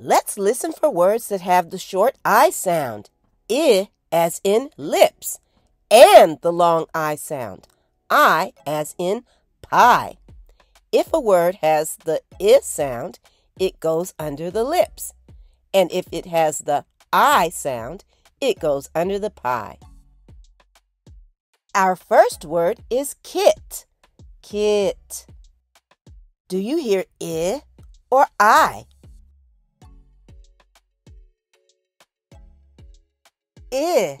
Let's listen for words that have the short I sound, I as in lips, and the long I sound, I as in pie. If a word has the I sound, it goes under the lips. And if it has the I sound, it goes under the pie. Our first word is kit. Kit. Do you hear I or I? I.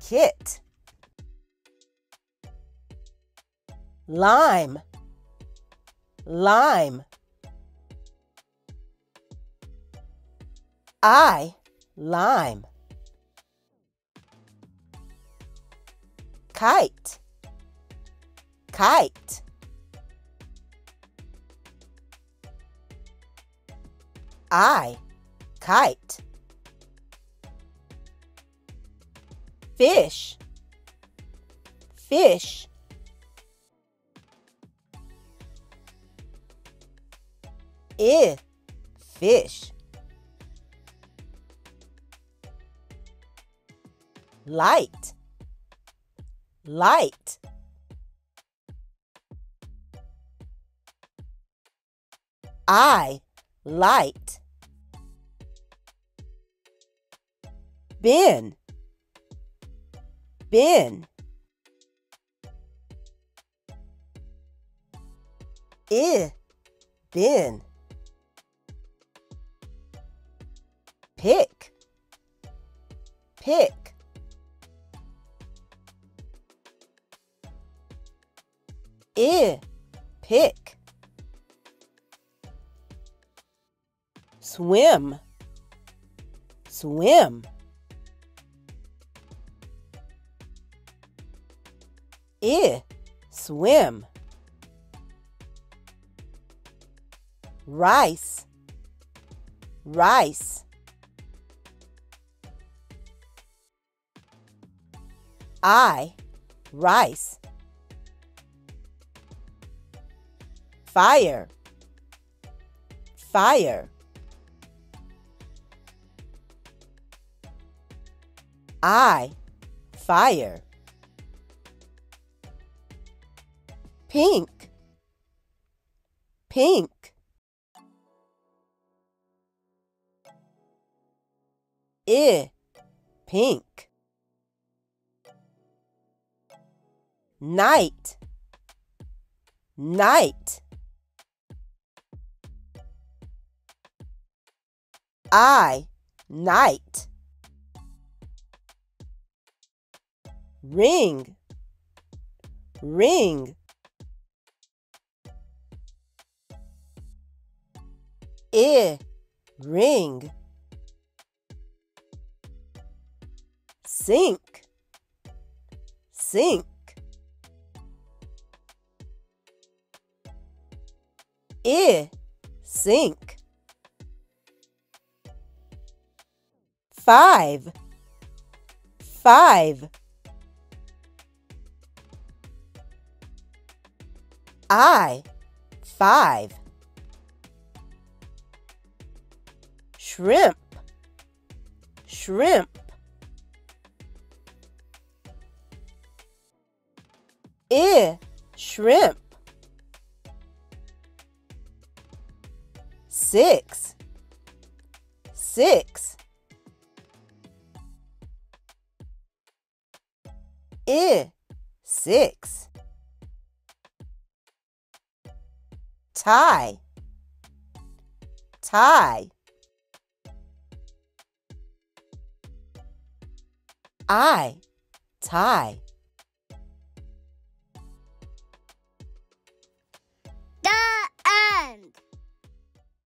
Kit. Lime. Lime. I. Lime. Kite. Kite. I. Kite. Fish. Fish. I fish. Light. Light. I light. Bin bin I bin pick. Pick. I pick. Swim. Swim I swim. Rice, rice. I, rice. Fire, fire. I, fire. Pink. Pink. I. Pink. Night. Night. I. Night. Ring. Ring I ring. Sink. Sink. I sink. Five. Five. I. Five shrimp. Shrimp. I shrimp. Six. Six. I six. Tie. Tie I tie